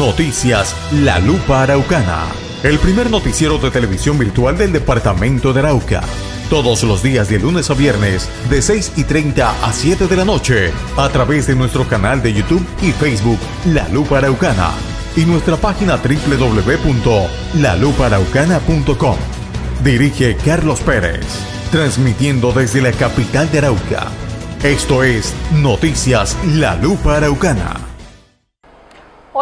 Noticias La Lupa Araucana, el primer noticiero de televisión virtual del departamento de Arauca. Todos los días de lunes a viernes, de 6 y 30 a 7 de la noche, a través de nuestro canal de YouTube y Facebook La Lupa Araucana y nuestra página www.laluparaucana.com. Dirige Carlos Pérez, transmitiendo desde la capital de Arauca. Esto es Noticias La Lupa Araucana.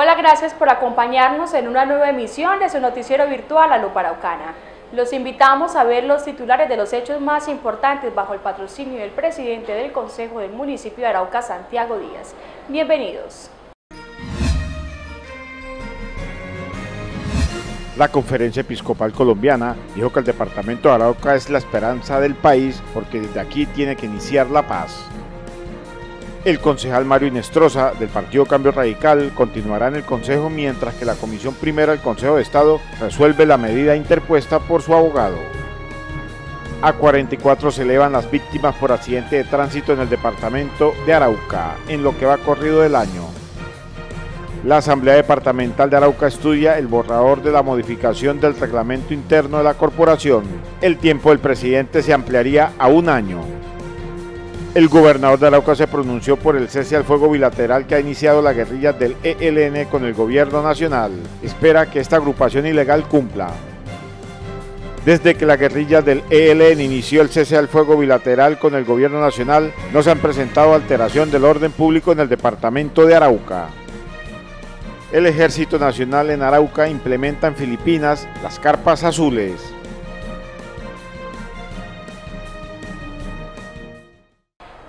Hola, gracias por acompañarnos en una nueva emisión de su noticiero virtual La Lupa Araucana. Los invitamos a ver los titulares de los hechos más importantes bajo el patrocinio del presidente del Consejo del Municipio de Arauca, Santiago Díaz. Bienvenidos. La Conferencia Episcopal Colombiana dijo que el departamento de Arauca es la esperanza del país porque desde aquí tiene que iniciar la paz. El concejal Mario Inestrosa del Partido Cambio Radical continuará en el Consejo mientras que la Comisión Primera del Consejo de Estado resuelve la medida interpuesta por su abogado. A 44 se elevan las víctimas por accidente de tránsito en el departamento de Arauca, en lo que va corrido del año. La Asamblea Departamental de Arauca estudia el borrador de la modificación del reglamento interno de la corporación. El tiempo del presidente se ampliaría a un año. El gobernador de Arauca se pronunció por el cese al fuego bilateral que ha iniciado la guerrilla del ELN con el gobierno nacional. Espera que esta agrupación ilegal cumpla. Desde que la guerrilla del ELN inició el cese al fuego bilateral con el gobierno nacional, no se han presentado alteración del orden público en el departamento de Arauca. El Ejército Nacional en Arauca implementa en Filipinas las carpas azules.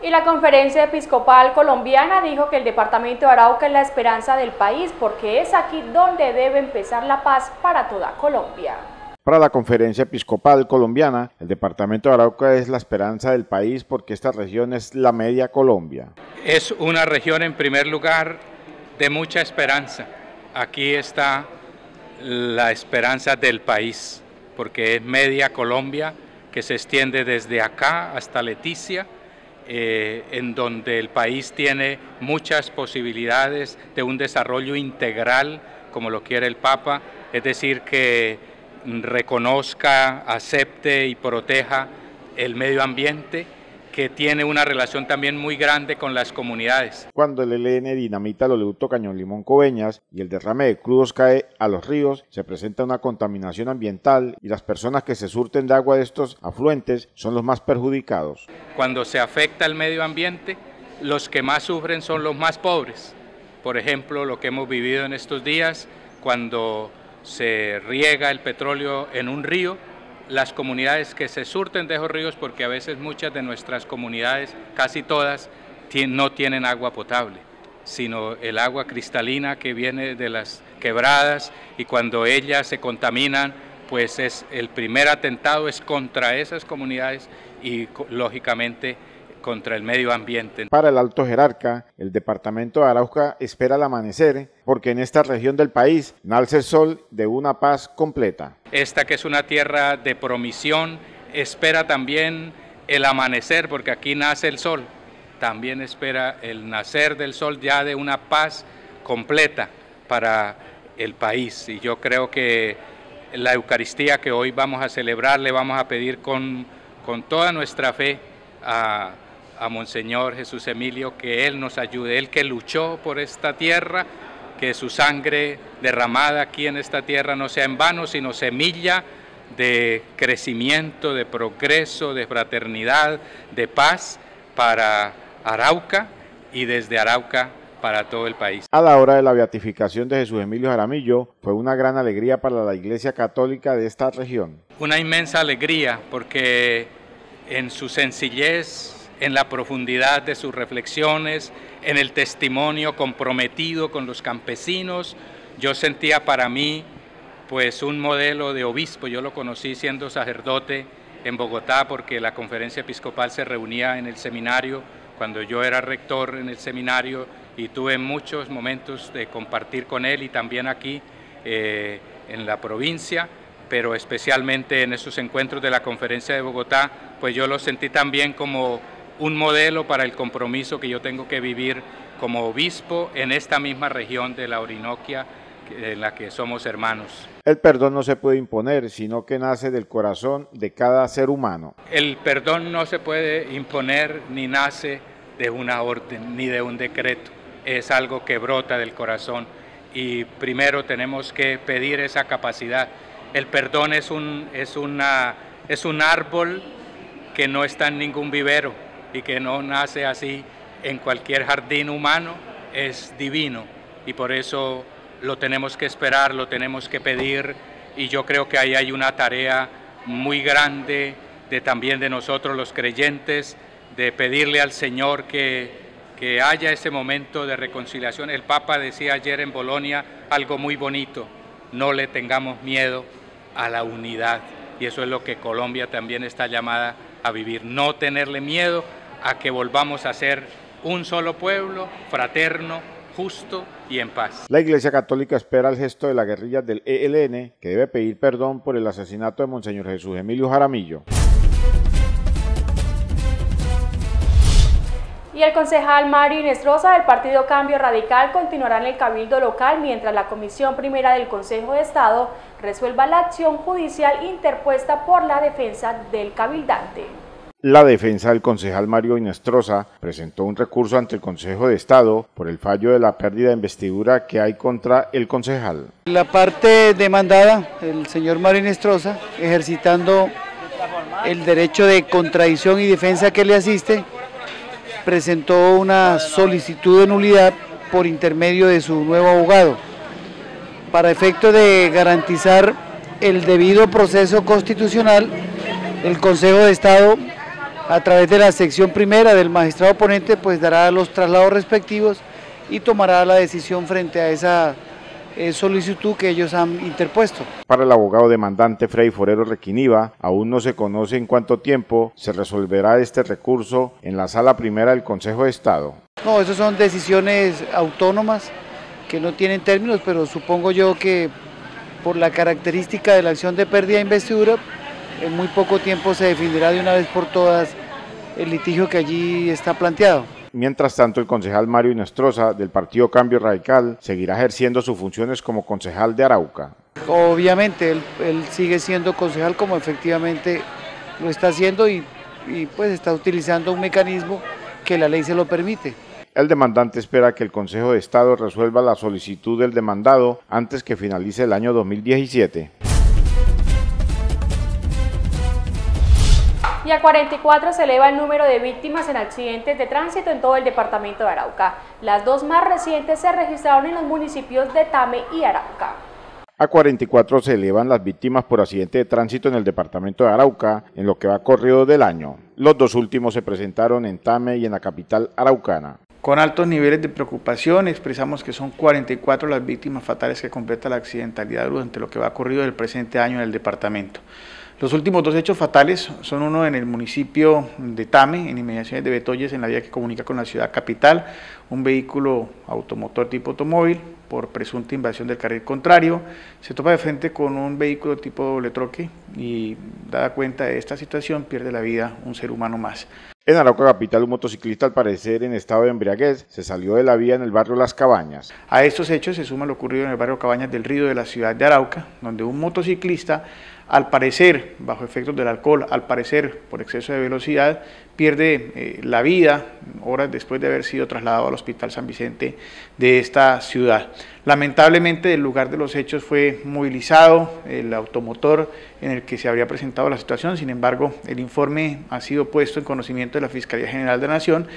Y la Conferencia Episcopal Colombiana dijo que el departamento de Arauca es la esperanza del país porque es aquí donde debe empezar la paz para toda Colombia. Para la Conferencia Episcopal Colombiana, el departamento de Arauca es la esperanza del país porque esta región es la media Colombia. Es una región en primer lugar de mucha esperanza. Aquí está la esperanza del país, porque es media Colombia que se extiende desde acá hasta Leticia, eh, en donde el país tiene muchas posibilidades de un desarrollo integral, como lo quiere el Papa, es decir, que reconozca, acepte y proteja el medio ambiente que tiene una relación también muy grande con las comunidades. Cuando el ELN dinamita el oleoducto Cañón Limón Coveñas y el derrame de crudos cae a los ríos, se presenta una contaminación ambiental y las personas que se surten de agua de estos afluentes son los más perjudicados. Cuando se afecta el medio ambiente, los que más sufren son los más pobres. Por ejemplo, lo que hemos vivido en estos días, cuando se riega el petróleo en un río, las comunidades que se surten de esos ríos, porque a veces muchas de nuestras comunidades, casi todas, no tienen agua potable, sino el agua cristalina que viene de las quebradas y cuando ellas se contaminan, pues es el primer atentado es contra esas comunidades y lógicamente contra el medio ambiente. Para el alto jerarca, el departamento de Arauca espera el amanecer porque en esta región del país nace el sol de una paz completa. Esta que es una tierra de promisión, espera también el amanecer porque aquí nace el sol. También espera el nacer del sol ya de una paz completa para el país. Y yo creo que la Eucaristía que hoy vamos a celebrar le vamos a pedir con, con toda nuestra fe a a Monseñor Jesús Emilio que Él nos ayude, Él que luchó por esta tierra, que su sangre derramada aquí en esta tierra no sea en vano, sino semilla de crecimiento, de progreso, de fraternidad, de paz para Arauca y desde Arauca para todo el país. A la hora de la beatificación de Jesús Emilio Jaramillo fue una gran alegría para la Iglesia Católica de esta región. Una inmensa alegría porque en su sencillez, en la profundidad de sus reflexiones, en el testimonio comprometido con los campesinos. Yo sentía para mí pues un modelo de obispo, yo lo conocí siendo sacerdote en Bogotá porque la conferencia episcopal se reunía en el seminario cuando yo era rector en el seminario y tuve muchos momentos de compartir con él y también aquí eh, en la provincia, pero especialmente en esos encuentros de la conferencia de Bogotá, pues yo lo sentí también como un modelo para el compromiso que yo tengo que vivir como obispo en esta misma región de la Orinoquia, en la que somos hermanos. El perdón no se puede imponer, sino que nace del corazón de cada ser humano. El perdón no se puede imponer ni nace de una orden ni de un decreto. Es algo que brota del corazón y primero tenemos que pedir esa capacidad. El perdón es un, es una, es un árbol que no está en ningún vivero y que no nace así en cualquier jardín humano, es divino. Y por eso lo tenemos que esperar, lo tenemos que pedir. Y yo creo que ahí hay una tarea muy grande de también de nosotros los creyentes, de pedirle al Señor que, que haya ese momento de reconciliación. El Papa decía ayer en Bolonia algo muy bonito, no le tengamos miedo a la unidad y eso es lo que Colombia también está llamada a vivir, no tenerle miedo a que volvamos a ser un solo pueblo, fraterno, justo y en paz. La Iglesia Católica espera el gesto de la guerrilla del ELN, que debe pedir perdón por el asesinato de Monseñor Jesús Emilio Jaramillo. Y el concejal Mario Inestrosa del Partido Cambio Radical continuará en el cabildo local mientras la Comisión Primera del Consejo de Estado resuelva la acción judicial interpuesta por la defensa del cabildante. La defensa del concejal Mario Inestrosa presentó un recurso ante el Consejo de Estado por el fallo de la pérdida de investidura que hay contra el concejal. La parte demandada, el señor Mario Inestrosa, ejercitando el derecho de contradicción y defensa que le asiste, presentó una solicitud de nulidad por intermedio de su nuevo abogado, para efecto de garantizar el debido proceso constitucional, el Consejo de Estado a través de la sección primera del magistrado ponente, pues dará los traslados respectivos y tomará la decisión frente a esa eh, solicitud que ellos han interpuesto. Para el abogado demandante Freddy Forero Requiniva, aún no se conoce en cuánto tiempo se resolverá este recurso en la sala primera del Consejo de Estado. No, esas son decisiones autónomas que no tienen términos, pero supongo yo que por la característica de la acción de pérdida de investidura, en muy poco tiempo se definirá de una vez por todas el litigio que allí está planteado. Mientras tanto, el concejal Mario Inestrosa del Partido Cambio Radical seguirá ejerciendo sus funciones como concejal de Arauca. Obviamente, él, sigue siendo concejal como efectivamente lo está haciendo y, y pues está utilizando un mecanismo que la ley se lo permite. El demandante espera que el Consejo de Estado resuelva la solicitud del demandado antes que finalice el año 2017. Y a 44 se eleva el número de víctimas en accidentes de tránsito en todo el departamento de Arauca. Las dos más recientes se registraron en los municipios de Tame y Arauca. A 44 se elevan las víctimas por accidente de tránsito en el departamento de Arauca en lo que va corrido del año. Los dos últimos se presentaron en Tame y en la capital araucana. Con altos niveles de preocupación expresamos que son 44 las víctimas fatales que completa la accidentalidad durante lo que va corrido del presente año en el departamento. Los últimos dos hechos fatales son uno en el municipio de Tame, en inmediaciones de Betoyes, en la vía que comunica con la ciudad capital, un vehículo automotor tipo automóvil por presunta invasión del carril contrario, se topa de frente con un vehículo tipo doble troque y dada cuenta de esta situación pierde la vida un ser humano más. En Arauca Capital, un motociclista, al parecer en estado de embriaguez, se salió de la vía en el barrio Las Cabañas. A estos hechos se suma lo ocurrido en el barrio Cabañas del Río de la ciudad de Arauca, donde un motociclista al parecer, bajo efectos del alcohol, al parecer por exceso de velocidad, pierde eh, la vida horas después de haber sido trasladado al Hospital San Vicente de esta ciudad. Lamentablemente, el lugar de los hechos fue movilizado el automotor en el que se habría presentado la situación, sin embargo, el informe ha sido puesto en conocimiento de la Fiscalía General de la Nación,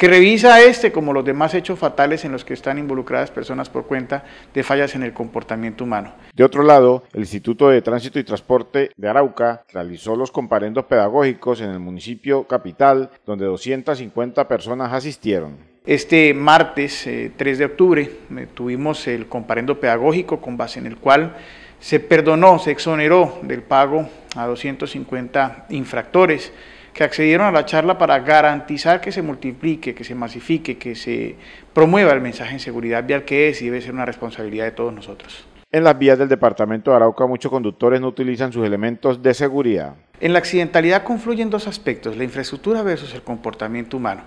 que revisa este como los demás hechos fatales en los que están involucradas personas por cuenta de fallas en el comportamiento humano. De otro lado, el Instituto de Tránsito y Transporte de Arauca realizó los comparendos pedagógicos en el municipio capital, donde 250 personas asistieron. Este martes 3 eh, de octubre eh, tuvimos el comparendo pedagógico con base en el cual se perdonó, se exoneró del pago a 250 infractores que accedieron a la charla para garantizar que se multiplique, que se masifique, que se promueva el mensaje en seguridad vial que es y debe ser una responsabilidad de todos nosotros. En las vías del departamento de Arauca muchos conductores no utilizan sus elementos de seguridad. En la accidentalidad confluyen dos aspectos, la infraestructura versus el comportamiento humano.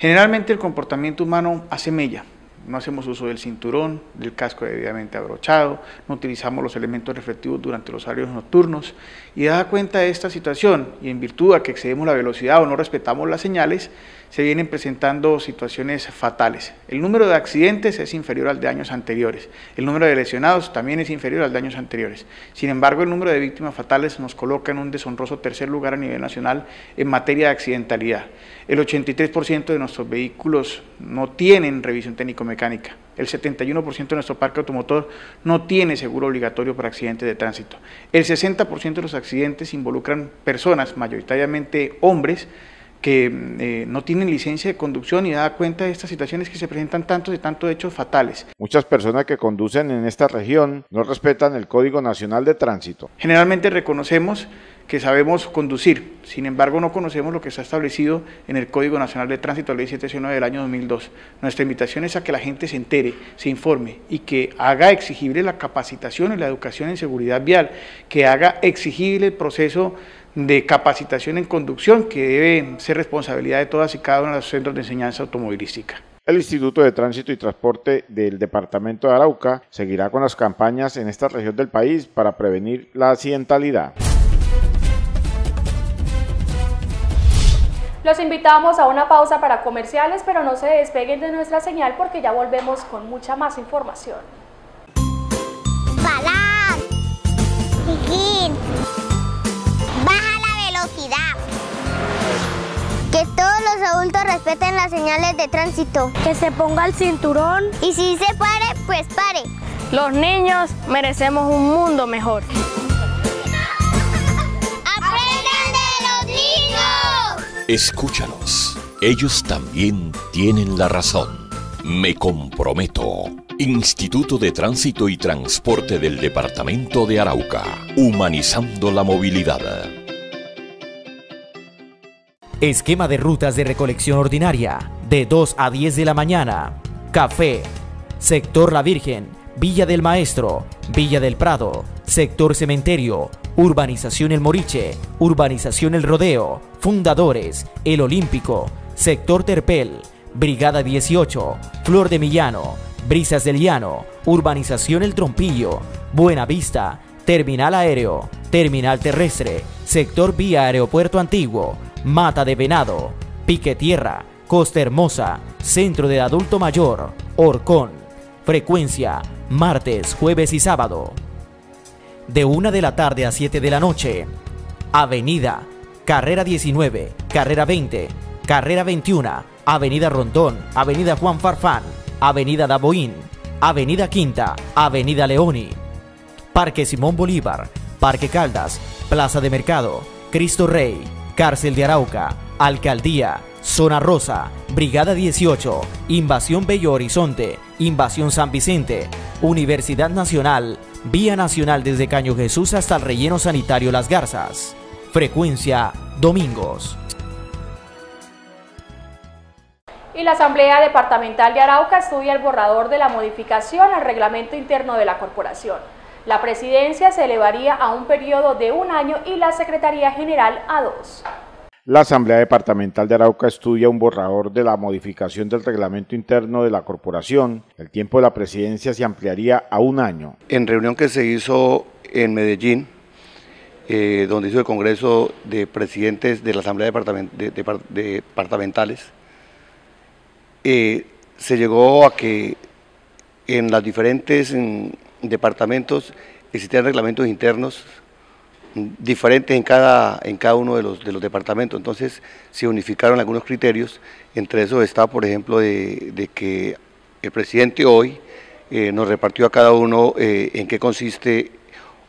Generalmente el comportamiento humano hace mella, no hacemos uso del cinturón, del casco debidamente abrochado, no utilizamos los elementos reflectivos durante los horarios nocturnos y dada cuenta de esta situación y en virtud de que excedemos la velocidad o no respetamos las señales, se vienen presentando situaciones fatales. El número de accidentes es inferior al de años anteriores, el número de lesionados también es inferior al de años anteriores. Sin embargo, el número de víctimas fatales nos coloca en un deshonroso tercer lugar a nivel nacional en materia de accidentalidad. El 83% de nuestros vehículos no tienen revisión técnico-mecánica. El 71% de nuestro parque automotor no tiene seguro obligatorio para accidentes de tránsito. El 60% de los accidentes involucran personas, mayoritariamente hombres, que eh, no tienen licencia de conducción y da cuenta de estas situaciones que se presentan tantos y tantos hechos fatales. Muchas personas que conducen en esta región no respetan el Código Nacional de Tránsito. Generalmente reconocemos que sabemos conducir, sin embargo no conocemos lo que está establecido en el Código Nacional de Tránsito, ley 769 del año 2002. Nuestra invitación es a que la gente se entere, se informe y que haga exigible la capacitación y la educación en seguridad vial, que haga exigible el proceso de capacitación en conducción que debe ser responsabilidad de todas y cada uno de los centros de enseñanza automovilística. El Instituto de Tránsito y Transporte del Departamento de Arauca seguirá con las campañas en esta región del país para prevenir la accidentalidad. Los invitamos a una pausa para comerciales, pero no se despeguen de nuestra señal porque ya volvemos con mucha más información. Que respeten las señales de tránsito. Que se ponga el cinturón. Y si se pare, pues pare. Los niños merecemos un mundo mejor. ¡Aprendan de los niños! Escúchalos. Ellos también tienen la razón. Me comprometo. Instituto de Tránsito y Transporte del Departamento de Arauca. Humanizando la movilidad. Esquema de rutas de recolección ordinaria, de 2 a 10 de la mañana. Café. Sector La Virgen, Villa del Maestro, Villa del Prado, Sector Cementerio, Urbanización El Moriche, Urbanización El Rodeo, Fundadores, El Olímpico, Sector Terpel, Brigada 18, Flor de Millano, Brisas del Llano, Urbanización El Trompillo, Buena Vista, Terminal Aéreo, Terminal Terrestre, Sector Vía Aeropuerto Antiguo, Mata de Venado, Pique Tierra, Costa Hermosa, Centro de Adulto Mayor, Orcón. Frecuencia, martes, jueves y sábado. De 1 de la tarde a 7 de la noche. Avenida, Carrera 19, Carrera 20, Carrera 21, Avenida Rondón, Avenida Juan Farfán, Avenida Daboín, Avenida Quinta, Avenida Leoni, Parque Simón Bolívar, Parque Caldas, Plaza de Mercado, Cristo Rey, Cárcel de Arauca, Alcaldía, Zona Rosa, Brigada 18, Invasión Bello Horizonte, Invasión San Vicente, Universidad Nacional, Vía Nacional desde Caño Jesús hasta el relleno sanitario Las Garzas. Frecuencia, domingos. Y la Asamblea Departamental de Arauca estudia el borrador de la modificación al reglamento interno de la corporación. La presidencia se elevaría a un periodo de un año y la Secretaría General a dos. La Asamblea Departamental de Arauca estudia un borrador de la modificación del reglamento interno de la corporación. El tiempo de la presidencia se ampliaría a un año. En reunión que se hizo en Medellín, eh, donde hizo el Congreso de Presidentes de la Asamblea Departamentales, eh, se llegó a que en las diferentes departamentos existían reglamentos internos diferentes en cada, en cada uno de los, de los departamentos. Entonces se unificaron algunos criterios, entre esos está, por ejemplo, de, que el presidente hoy eh, nos repartió a cada uno eh, en qué consiste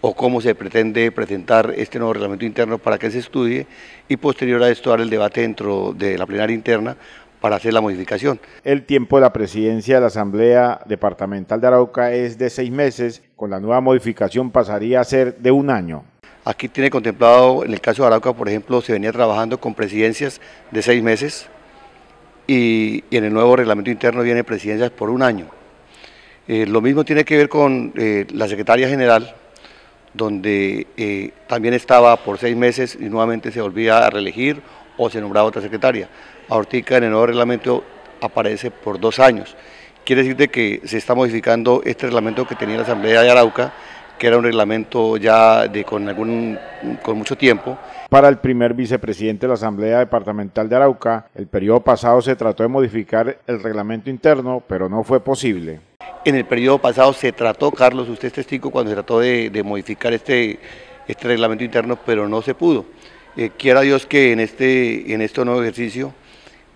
o cómo se pretende presentar este nuevo reglamento interno para que se estudie y posterior a esto dar el debate dentro de la plenaria interna para hacer la modificación. El tiempo de la presidencia de la Asamblea Departamental de Arauca es de seis meses, con la nueva modificación pasaría a ser de un año. Aquí tiene contemplado, en el caso de Arauca, por ejemplo, se venía trabajando con presidencias de seis meses y, en el nuevo reglamento interno viene presidencias por un año. Eh, lo mismo tiene que ver con eh, la secretaria general, donde eh, también estaba por seis meses y nuevamente se volvía a reelegir o se nombraba otra secretaria. Ahorita en el nuevo reglamento aparece por dos años quiere decir de que se está modificando este reglamento que tenía la Asamblea de Arauca, que era un reglamento ya de con, algún, con mucho tiempo. Para el primer vicepresidente de la Asamblea Departamental de Arauca, el periodo pasado se trató de modificar el reglamento interno, pero no fue posible. En el periodo pasado se trató, Carlos, usted es testigo cuando se trató de, de modificar este, este reglamento interno, pero no se pudo. Eh, quiera Dios que en este, en este nuevo ejercicio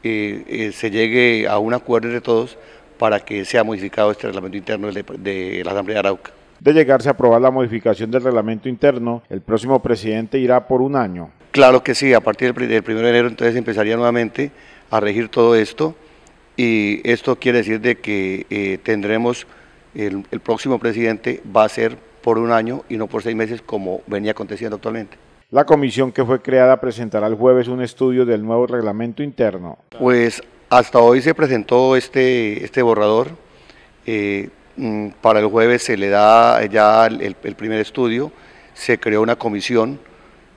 eh, se llegue a un acuerdo entre todos para que sea modificado este reglamento interno de, de la Asamblea de Arauca. De llegarse a aprobar la modificación del reglamento interno, el próximo presidente irá por un año. Claro que sí, a partir del 1 de enero entonces empezaría nuevamente a regir todo esto y esto quiere decir de que eh, tendremos, el, el próximo presidente va a ser por un año y no por seis meses como venía aconteciendo actualmente. La comisión que fue creada presentará el jueves un estudio del nuevo reglamento interno. Pues hasta hoy se presentó este, este borrador. Eh, mm, para el jueves se le da ya el, primer estudio. Se creó una comisión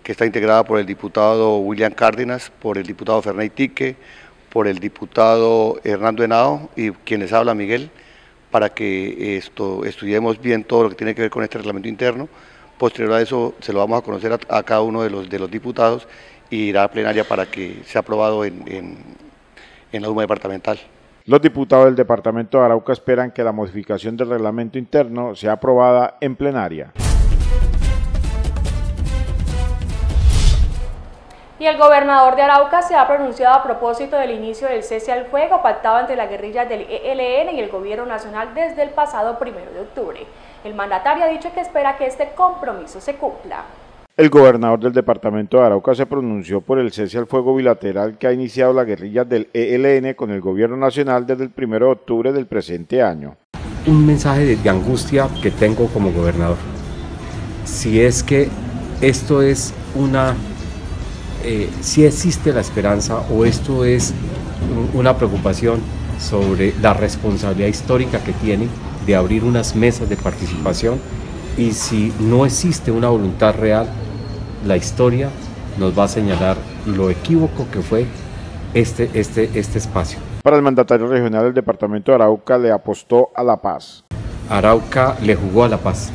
que está integrada por el diputado William Cárdenas, por el diputado Fernay Tique, por el diputado Hernando Henao y quien les habla Miguel, para que esto, estudiemos bien todo lo que tiene que ver con este reglamento interno. Posterior a eso se lo vamos a conocer a, a cada uno de los, de los diputados y irá a plenaria para que sea aprobado en, en, en la Duma departamental. Los diputados del departamento de Arauca esperan que la modificación del reglamento interno sea aprobada en plenaria. Y el gobernador de Arauca se ha pronunciado a propósito del inicio del cese al fuego pactado entre las guerrillas del ELN y el gobierno nacional desde el pasado primero de octubre. El mandatario ha dicho que espera que este compromiso se cumpla. El gobernador del departamento de Arauca se pronunció por el cese al fuego bilateral que ha iniciado la guerrilla del ELN con el gobierno nacional desde el 1 de octubre del presente año. Un mensaje de angustia que tengo como gobernador. Si es que esto es una... Eh, si existe la esperanza o esto es una preocupación sobre la responsabilidad histórica que tiene de abrir unas mesas de participación y si no existe una voluntad real la historia nos va a señalar lo equívoco que fue este, este, este espacio. Para el mandatario regional del departamento de Arauca le apostó a la paz. Arauca le jugó a la paz.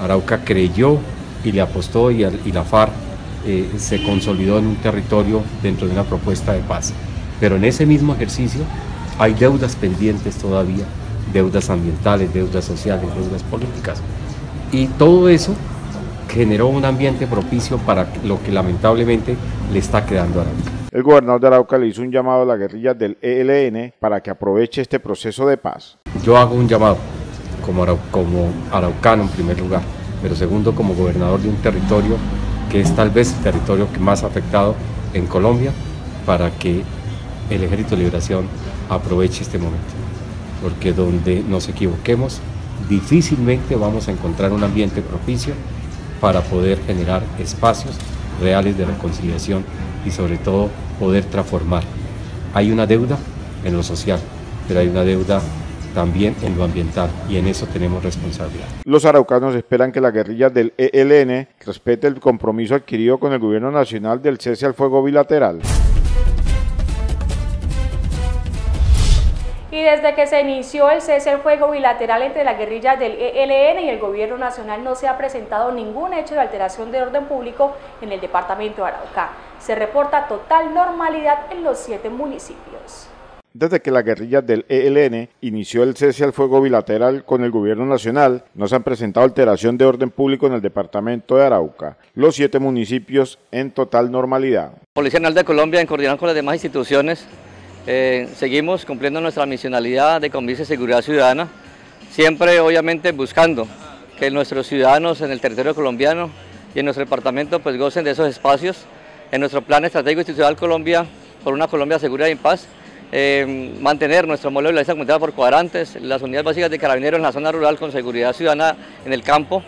Arauca creyó y le apostó y, y la FARC eh, se consolidó en un territorio dentro de una propuesta de paz. Pero en ese mismo ejercicio hay deudas pendientes todavía, deudas ambientales, deudas sociales, deudas políticas. Y todo eso generó un ambiente propicio para lo que lamentablemente le está quedando a Arauca. El gobernador de Arauca le hizo un llamado a la guerrilla del ELN para que aproveche este proceso de paz. Yo hago un llamado como, arau como araucano en primer lugar, pero segundo como gobernador de un territorio que es tal vez el territorio que más ha afectado en Colombia para que el Ejército de Liberación aproveche este momento. Porque donde nos equivoquemos, difícilmente vamos a encontrar un ambiente propicio para poder generar espacios reales de reconciliación y sobre todo poder transformar. Hay una deuda en lo social, pero hay una deuda también en lo ambiental y en eso tenemos responsabilidad. Los araucanos esperan que la guerrilla del ELN respete el compromiso adquirido con el gobierno nacional del cese al fuego bilateral. Y desde que se inició el cese al fuego bilateral entre las guerrillas del ELN y el gobierno nacional no se ha presentado ningún hecho de alteración de orden público en el departamento de Arauca. Se reporta total normalidad en los siete municipios. Desde que la guerrilla del ELN inició el cese al fuego bilateral con el gobierno nacional, no se han presentado alteración de orden público en el departamento de Arauca, los siete municipios en total normalidad. Policía Nacional de Colombia, en coordinación con las demás instituciones, eh, seguimos cumpliendo nuestra misionalidad de convivencia y seguridad ciudadana, siempre obviamente buscando que nuestros ciudadanos en el territorio colombiano y en nuestro departamento pues gocen de esos espacios. En nuestro plan estratégico institucional Colombia, por una Colombia segura y en paz, eh, mantener nuestro modelo de violencia comunitaria por cuadrantes, las unidades básicas de carabineros en la zona rural con seguridad ciudadana en el campo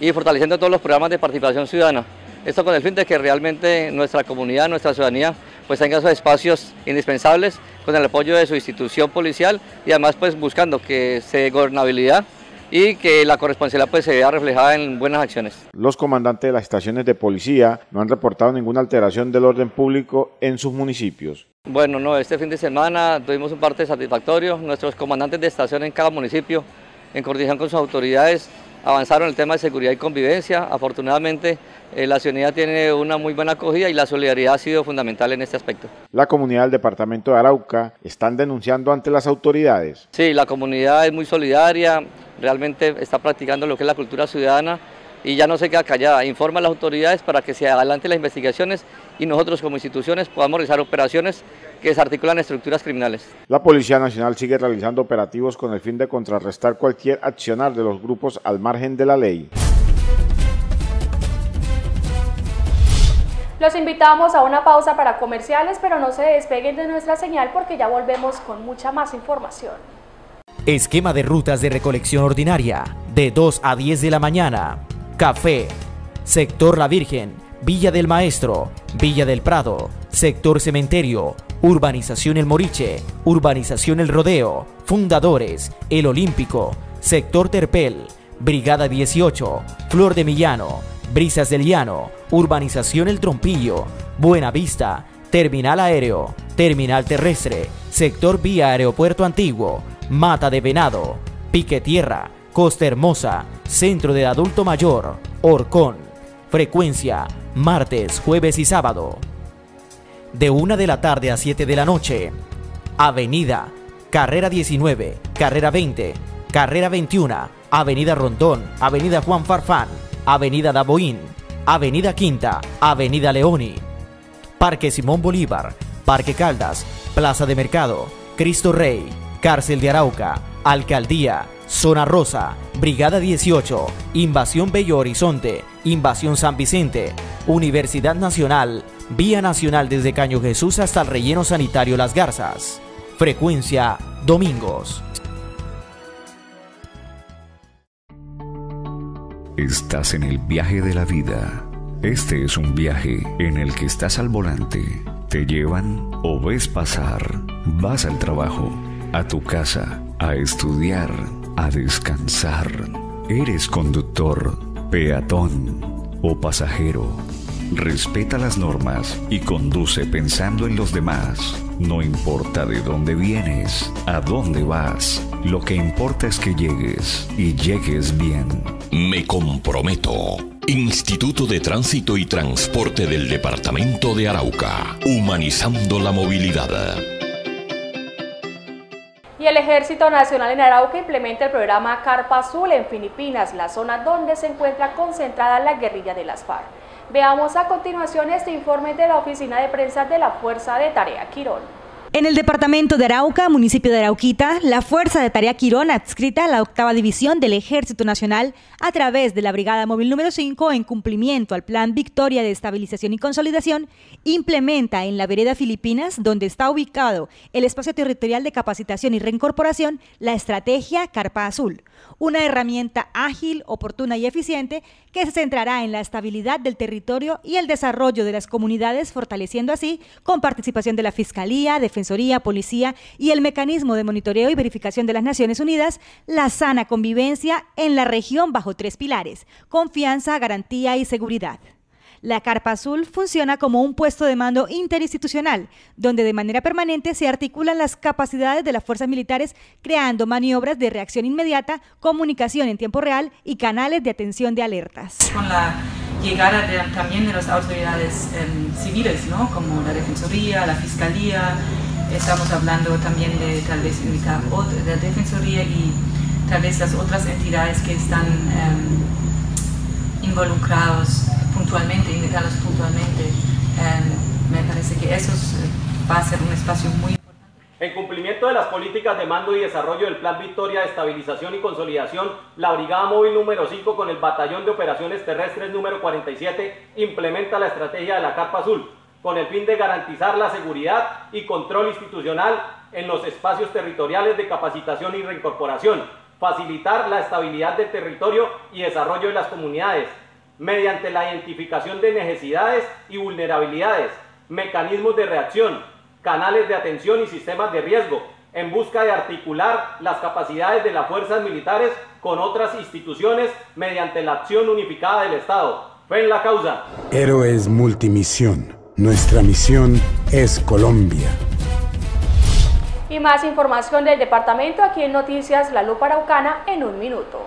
y fortaleciendo todos los programas de participación ciudadana. Esto con el fin de que realmente nuestra comunidad, nuestra ciudadanía, pues tenga esos espacios indispensables con el apoyo de su institución policial y además pues buscando que se dé gobernabilidad y que la corresponsabilidad pues, se vea reflejada en buenas acciones. Los comandantes de las estaciones de policía no han reportado ninguna alteración del orden público en sus municipios. Bueno, no, este fin de semana tuvimos un parte satisfactorio. Nuestros comandantes de estación en cada municipio, en coordinación con sus autoridades, avanzaron en el tema de seguridad y convivencia. Afortunadamente, eh, la ciudadanía tiene una muy buena acogida y la solidaridad ha sido fundamental en este aspecto. La comunidad del departamento de Arauca están denunciando ante las autoridades. Sí, la comunidad es muy solidaria, realmente está practicando lo que es la cultura ciudadana y ya no se queda callada, informa a las autoridades para que se adelanten las investigaciones y nosotros como instituciones podamos realizar operaciones que desarticulan estructuras criminales. La Policía Nacional sigue realizando operativos con el fin de contrarrestar cualquier accionar de los grupos al margen de la ley. Los invitamos a una pausa para comerciales, pero no se despeguen de nuestra señal porque ya volvemos con mucha más información. Esquema de rutas de recolección ordinaria, de 2 a 10 de la mañana. Café, Sector La Virgen, Villa del Maestro, Villa del Prado, Sector Cementerio, Urbanización El Moriche, Urbanización El Rodeo, Fundadores, El Olímpico, Sector Terpel, Brigada 18, Flor de Millano, Brisas del Llano, Urbanización El Trompillo, Buena Vista, Terminal Aéreo, Terminal Terrestre, Sector Vía Aeropuerto Antiguo, Mata de Venado, Pique Tierra, Costa Hermosa, Centro de Adulto Mayor, Orcón. Frecuencia, martes, jueves y sábado. De 1 de la tarde a 7 de la noche. Avenida, Carrera 19, Carrera 20, Carrera 21, Avenida Rondón, Avenida Juan Farfán, Avenida Daboín, Avenida Quinta, Avenida Leoni, Parque Simón Bolívar, Parque Caldas, Plaza de Mercado, Cristo Rey, Cárcel de Arauca, Alcaldía, Zona Rosa, Brigada 18, Invasión Bello Horizonte, Invasión San Vicente, Universidad Nacional, Vía Nacional desde Caño Jesús hasta el relleno sanitario Las Garzas. Frecuencia, domingos. Estás en el viaje de la vida. Este es un viaje en el que estás al volante. Te llevan o ves pasar. Vas al trabajo, a tu casa, a estudiar a descansar. Eres conductor, peatón o pasajero. Respeta las normas y conduce pensando en los demás. No importa de dónde vienes, a dónde vas, lo que importa es que llegues y llegues bien. Me comprometo. Instituto de Tránsito y Transporte del Departamento de Arauca, humanizando la movilidad y el Ejército Nacional en Arauca implementa el programa Carpa Azul en Filipinas, la zona donde se encuentra concentrada la guerrilla de las FARC. Veamos a continuación este informe de la Oficina de Prensa de la Fuerza de Tarea Quirón. En el departamento de Arauca, municipio de Arauquita, la Fuerza de Tarea Quirón, adscrita a la octava división del Ejército Nacional, a través de la Brigada Móvil número 5, en cumplimiento al Plan Victoria de Estabilización y Consolidación, implementa en la vereda Filipinas, donde está ubicado el espacio territorial de capacitación y reincorporación, la estrategia Carpa Azul, una herramienta ágil, oportuna y eficiente que se centrará en la estabilidad del territorio y el desarrollo de las comunidades, fortaleciendo así, con participación de la Fiscalía, Defensa Policía y el mecanismo de monitoreo y verificación de las Naciones Unidas, la sana convivencia en la región bajo tres pilares, confianza, garantía y seguridad. La Carpa Azul funciona como un puesto de mando interinstitucional, donde de manera permanente se articulan las capacidades de las fuerzas militares, creando maniobras de reacción inmediata, comunicación en tiempo real y canales de atención de alertas. Con la llegada también de las autoridades em, civiles, ¿no? como la Defensoría, la Fiscalía, estamos hablando también de tal vez de la Defensoría y tal vez las otras entidades que están um, involucrados puntualmente, invitados puntualmente. Em, me parece que eso va a ser un espacio muy en cumplimiento de las políticas de mando y desarrollo del Plan Victoria de Estabilización y Consolidación, la Brigada Móvil número 5 con el Batallón de Operaciones Terrestres número 47 implementa la estrategia de la Carpa Azul, con el fin de garantizar la seguridad y control institucional en los espacios territoriales de capacitación y reincorporación, facilitar la estabilidad del territorio y desarrollo de las comunidades, mediante la identificación de necesidades y vulnerabilidades, mecanismos de reacción, canales de atención y sistemas de riesgo, en busca de articular las capacidades de las fuerzas militares con otras instituciones mediante la acción unificada del Estado. Fe en la causa. Héroes Multimisión. Nuestra misión es Colombia. Y más información del departamento aquí en Noticias La Lupa Araucana en un minuto.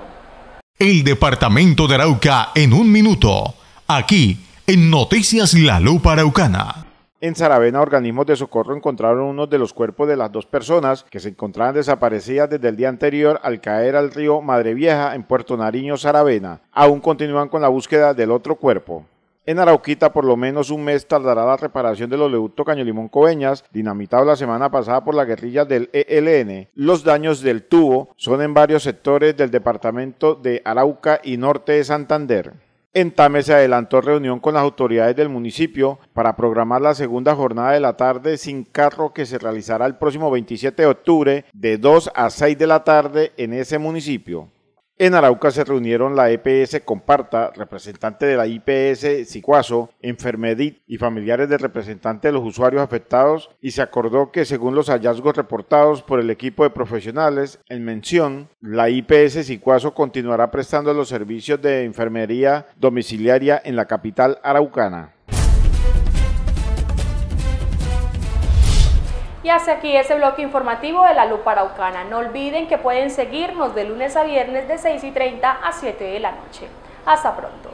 El departamento de Arauca en un minuto. Aquí en Noticias La Lupa Araucana. En Saravena, organismos de socorro encontraron uno de los cuerpos de las dos personas que se encontraban desaparecidas desde el día anterior al caer al río Madre Vieja en Puerto Nariño, Saravena. Aún continúan con la búsqueda del otro cuerpo. En Arauquita, por lo menos un mes tardará la reparación del oleoducto Caño Limón Coveñas, dinamitado la semana pasada por la guerrilla del ELN. Los daños del tubo son en varios sectores del departamento de Arauca y norte de Santander. En Tame se adelantó reunión con las autoridades del municipio para programar la segunda jornada de la tarde sin carro que se realizará el próximo 27 de octubre de 2 a 6 de la tarde en ese municipio. En Arauca se reunieron la EPS Comparta, representante de la IPS Sicuazo, Enfermedit y familiares del representante de los usuarios afectados y se acordó que según los hallazgos reportados por el equipo de profesionales en mención, la IPS Sicuazo continuará prestando los servicios de enfermería domiciliaria en la capital araucana. Y hasta aquí ese bloque informativo de la Lupa Araucana. No olviden que pueden seguirnos de lunes a viernes de 6 y 30 a 7 de la noche. Hasta pronto.